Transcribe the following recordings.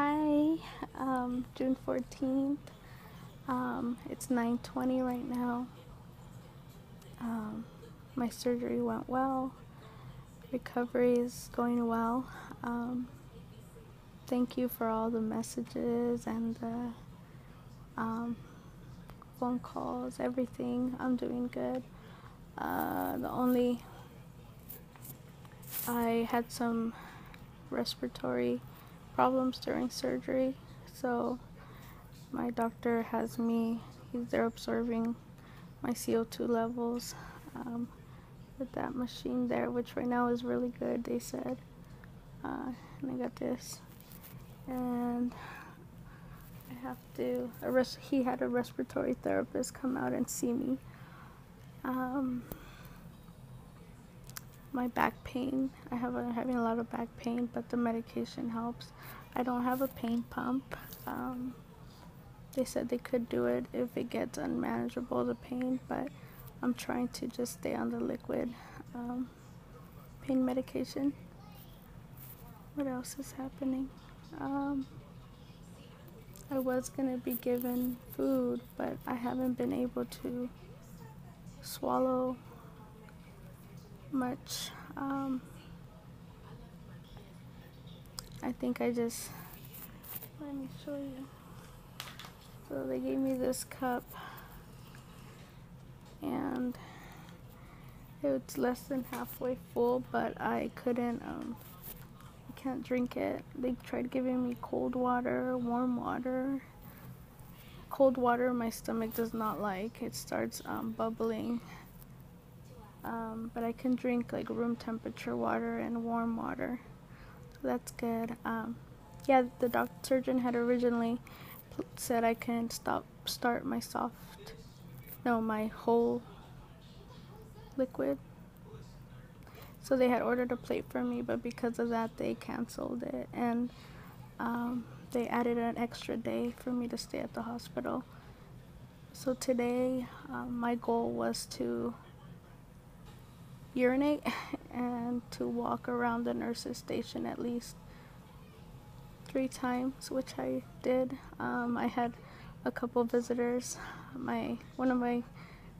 Hi, um, June 14th. Um, it's 9:20 right now. Um, my surgery went well. Recovery is going well. Um, thank you for all the messages and the um, phone calls, everything. I'm doing good. Uh, the only I had some respiratory problems during surgery, so my doctor has me. He's there observing my CO2 levels um, with that machine there, which right now is really good. They said, uh, and I got this, and I have to. A res- he had a respiratory therapist come out and see me. Um, my back pain. I have a, having a lot of back pain, but the medication helps. I don't have a pain pump. Um, they said they could do it if it gets unmanageable, the pain, but I'm trying to just stay on the liquid um, pain medication. What else is happening? Um, I was going to be given food, but I haven't been able to swallow much. Um, I think I just let me show you. So they gave me this cup, and it's less than halfway full, but I couldn't. Um, I can't drink it. They tried giving me cold water, warm water. Cold water, my stomach does not like. It starts um, bubbling um, but I can drink like room temperature water and warm water. So that's good. Um, yeah, the doctor surgeon had originally said I couldn't stop start my soft, no, my whole liquid. So they had ordered a plate for me, but because of that, they canceled it and um, they added an extra day for me to stay at the hospital. So today, um, my goal was to urinate and to walk around the nurse's station at least three times, which I did. Um, I had a couple visitors. My one of my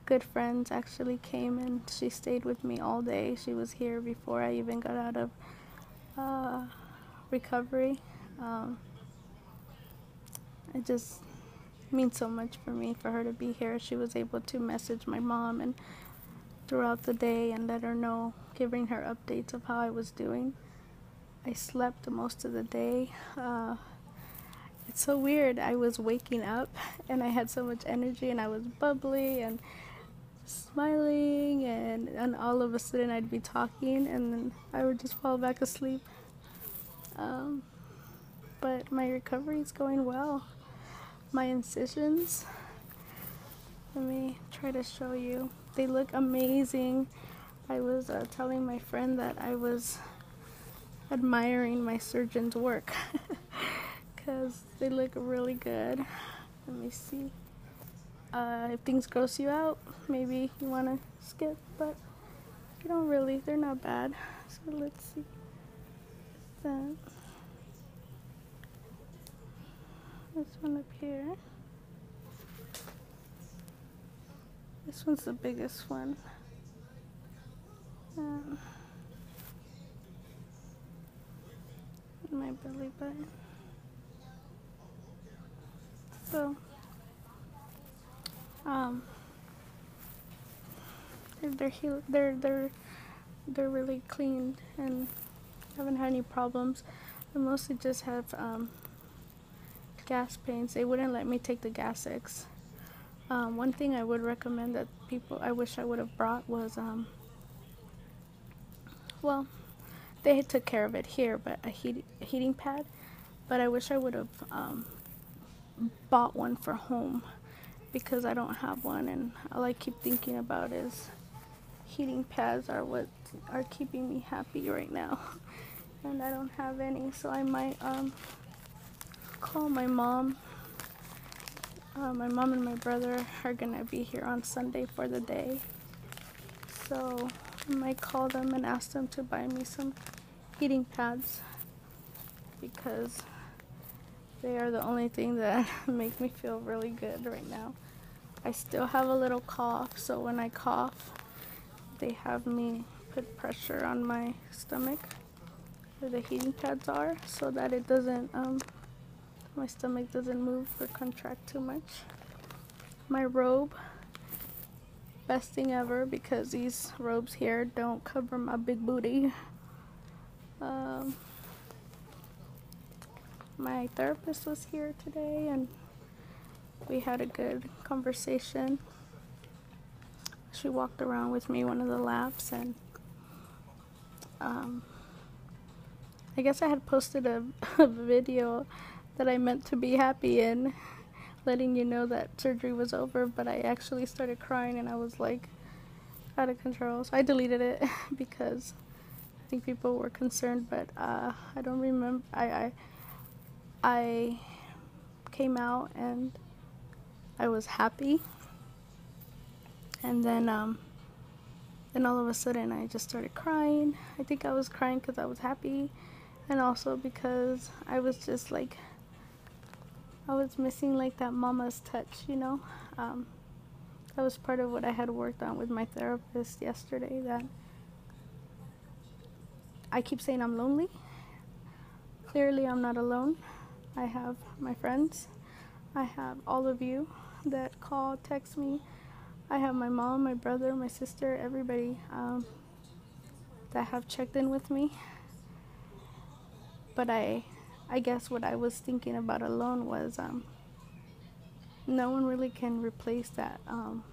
good friends actually came and she stayed with me all day. She was here before I even got out of uh, recovery. Um, it just means so much for me for her to be here. She was able to message my mom and throughout the day and let her know, giving her updates of how I was doing. I slept most of the day. Uh, it's so weird. I was waking up and I had so much energy and I was bubbly and smiling and, and all of a sudden I'd be talking and then I would just fall back asleep. Um, but my recovery is going well. My incisions, let me try to show you they look amazing. I was uh, telling my friend that I was admiring my surgeon's work because they look really good. Let me see. Uh, if things gross you out, maybe you want to skip, but you don't really. They're not bad. So let's see. That. This one up here. This one's the biggest one. Um, my belly button. So, um, they're they're they're they're really clean and haven't had any problems. I mostly just have um, gas pains. They wouldn't let me take the Gas-X. Um, one thing I would recommend that people I wish I would have brought was um, well, they took care of it here, but a heat, heating pad. But I wish I would have um, bought one for home because I don't have one, and all I keep thinking about is heating pads are what are keeping me happy right now, and I don't have any, so I might um, call my mom uh, my mom and my brother are gonna be here on Sunday for the day. So I might call them and ask them to buy me some heating pads because They are the only thing that make me feel really good right now. I still have a little cough, so when I cough, they have me put pressure on my stomach where the heating pads are so that it doesn't, um, my stomach doesn't move or contract too much. My robe, best thing ever because these robes here don't cover my big booty. Um, my therapist was here today and we had a good conversation. She walked around with me one of the laps and um, I guess I had posted a, a video that I meant to be happy in, letting you know that surgery was over, but I actually started crying and I was like out of control. So I deleted it because I think people were concerned, but uh, I don't remember. I, I I came out and I was happy, and then um, then all of a sudden I just started crying. I think I was crying because I was happy, and also because I was just like I was missing like that mama's touch, you know. Um, that was part of what I had worked on with my therapist yesterday. That I keep saying I'm lonely. Clearly, I'm not alone. I have my friends. I have all of you that call, text me. I have my mom, my brother, my sister, everybody um, that have checked in with me. But I, I guess what I was thinking about alone was um, no one really can replace that um,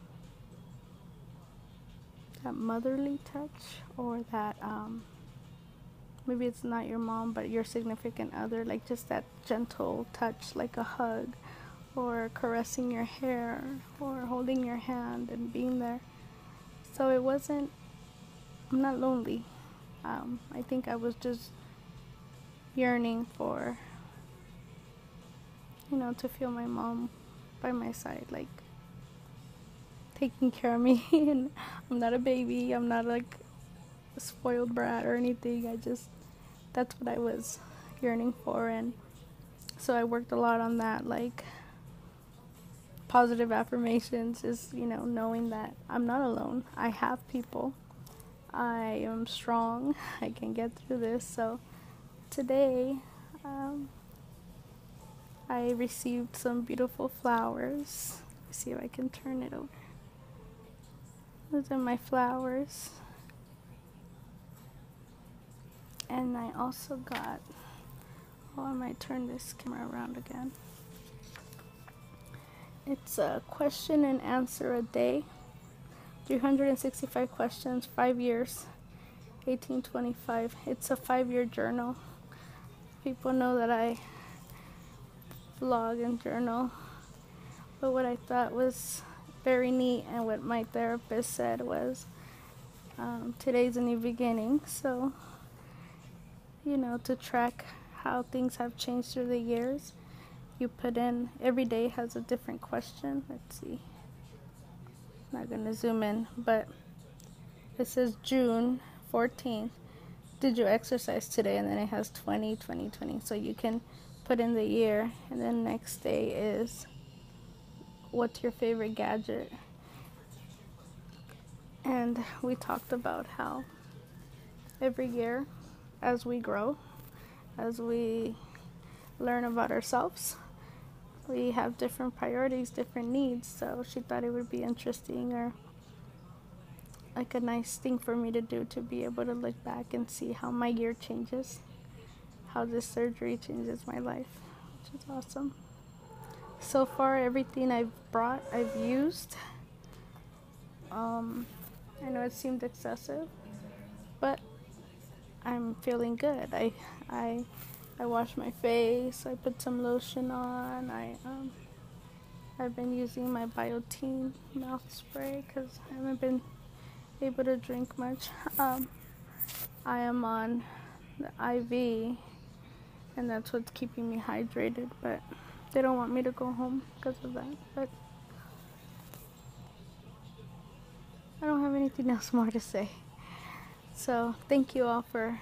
that motherly touch or that um, maybe it's not your mom but your significant other like just that gentle touch like a hug or caressing your hair or holding your hand and being there. So it wasn't i'm not lonely. Um, i think i was just yearning for you know to feel my mom by my side like taking care of me. And i'm not a baby. I'm not like a spoiled brat or anything. I just that's what I was yearning for. And so I worked a lot on that like positive affirmations is you know knowing that I'm not alone. I have people. I am strong. I can get through this. So today um, I received some beautiful flowers. Let's see if I can turn it over. Those are my flowers. And I also got oh I might turn this camera around again. It's a question and answer a day. 365 questions five years 1825 it's a five-year journal people know that I vlog and journal but what I thought was very neat and what my therapist said was um, today's a new beginning so you know, to track how things have changed through the years. You put in, every day has a different question. Let's see. I'm Not going to zoom in, but it says June 14th. Did you exercise today? And then it has 20, 20, 20. So you can put in the year. And then next day is what's your favorite gadget? And we talked about how every year as we grow, as we learn about ourselves. We have different priorities, different needs, so she thought it would be interesting or like a nice thing for me to do to be able to look back and see how my year changes, how this surgery changes my life, which is awesome. So far, everything I've brought, I've used. Um, I know it seemed excessive, but I'm feeling good. I I I wash my face. I put some lotion on. I um I've been using my Biotene mouth spray because I haven't been able to drink much. Um, I am on the IV, and that's what's keeping me hydrated. But they don't want me to go home because of that. But I don't have anything else more to say. So, thank you all for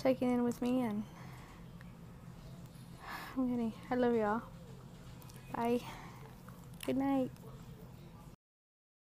checking in with me and I'm getting. I love y'all. Bye. Good night.